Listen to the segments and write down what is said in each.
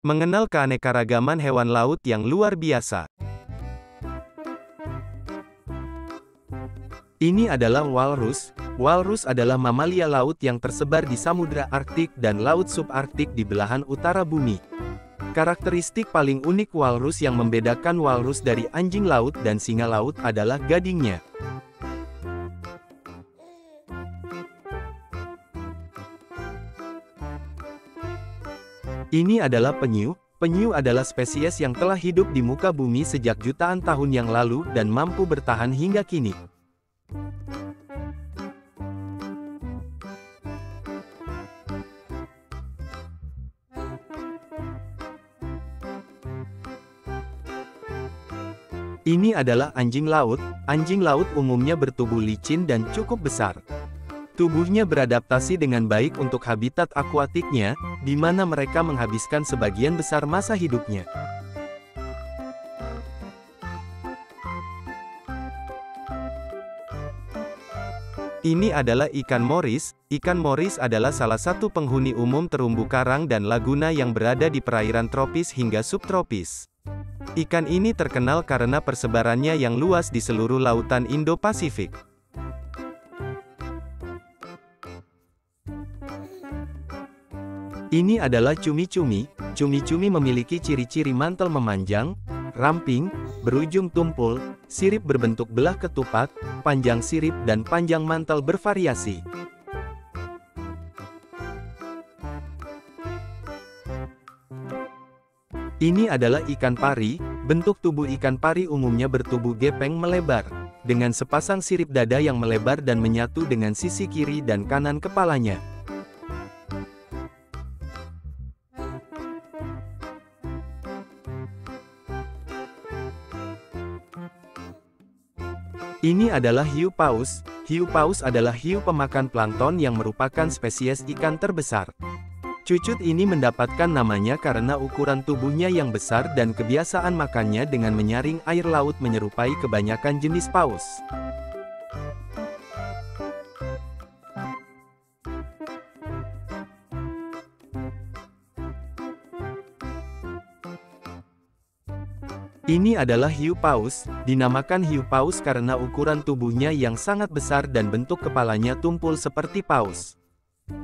Mengenal keanekaragaman hewan laut yang luar biasa. Ini adalah walrus. Walrus adalah mamalia laut yang tersebar di Samudra Arktik dan Laut Subarktik di belahan utara bumi. Karakteristik paling unik walrus yang membedakan walrus dari anjing laut dan singa laut adalah gadingnya. Ini adalah penyu. Penyu adalah spesies yang telah hidup di muka bumi sejak jutaan tahun yang lalu dan mampu bertahan hingga kini. Ini adalah anjing laut. Anjing laut umumnya bertubuh licin dan cukup besar. Tubuhnya beradaptasi dengan baik untuk habitat akuatiknya, di mana mereka menghabiskan sebagian besar masa hidupnya. Ini adalah ikan moris. Ikan moris adalah salah satu penghuni umum terumbu karang dan laguna yang berada di perairan tropis hingga subtropis. Ikan ini terkenal karena persebarannya yang luas di seluruh lautan Indo-Pasifik. Ini adalah cumi-cumi. Cumi-cumi memiliki ciri-ciri mantel memanjang, ramping, berujung tumpul, sirip berbentuk belah ketupat, panjang sirip dan panjang mantel bervariasi. Ini adalah ikan pari, bentuk tubuh ikan pari umumnya bertubuh gepeng melebar, dengan sepasang sirip dada yang melebar dan menyatu dengan sisi kiri dan kanan kepalanya. Ini adalah hiu paus. Hiu paus adalah hiu pemakan plankton yang merupakan spesies ikan terbesar. Cucut ini mendapatkan namanya karena ukuran tubuhnya yang besar dan kebiasaan makannya dengan menyaring air laut menyerupai kebanyakan jenis paus. Ini adalah hiu paus, dinamakan hiu paus karena ukuran tubuhnya yang sangat besar dan bentuk kepalanya tumpul seperti paus.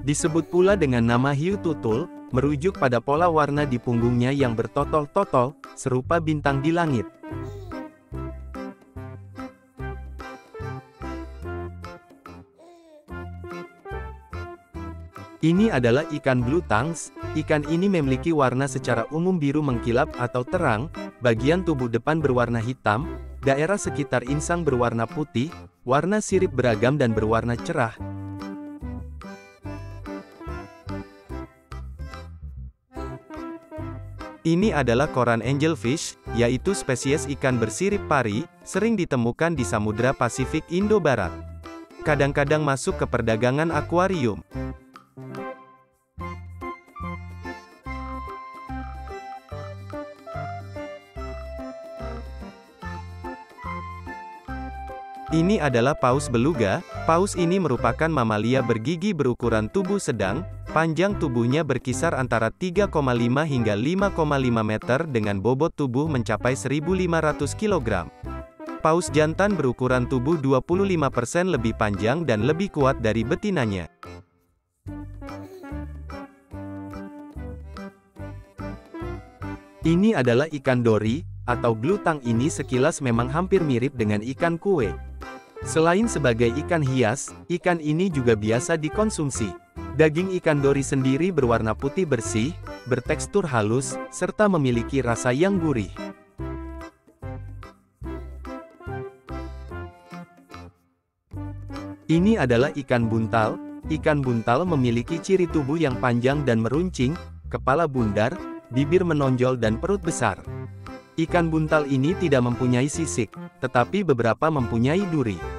Disebut pula dengan nama hiu tutul, merujuk pada pola warna di punggungnya yang bertotol-totol, serupa bintang di langit. Ini adalah ikan blue tongues. Ikan ini memiliki warna secara umum biru mengkilap atau terang, bagian tubuh depan berwarna hitam, daerah sekitar insang berwarna putih, warna sirip beragam dan berwarna cerah. Ini adalah koran angelfish, yaitu spesies ikan bersirip pari, sering ditemukan di Samudra Pasifik Indo-Barat. Kadang-kadang masuk ke perdagangan akuarium. Ini adalah paus beluga. Paus ini merupakan mamalia bergigi berukuran tubuh sedang, panjang tubuhnya berkisar antara 3,5 hingga 5,5 meter dengan bobot tubuh mencapai 1.500 kg. Paus jantan berukuran tubuh 25% lebih panjang dan lebih kuat dari betinanya. Ini adalah ikan dori, atau blue tang ini sekilas memang hampir mirip dengan ikan kue. Selain sebagai ikan hias, ikan ini juga biasa dikonsumsi. Daging ikan dori sendiri berwarna putih bersih, bertekstur halus, serta memiliki rasa yang gurih. Ini adalah ikan buntal. Ikan buntal memiliki ciri tubuh yang panjang dan meruncing, kepala bundar, bibir menonjol dan perut besar. Ikan buntal ini tidak mempunyai sisik, tetapi beberapa mempunyai duri.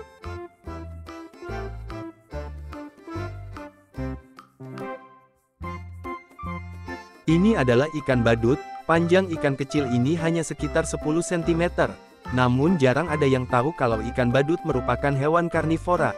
Ini adalah ikan badut, panjang ikan kecil ini hanya sekitar 10 cm. Namun jarang ada yang tahu kalau ikan badut merupakan hewan karnivora,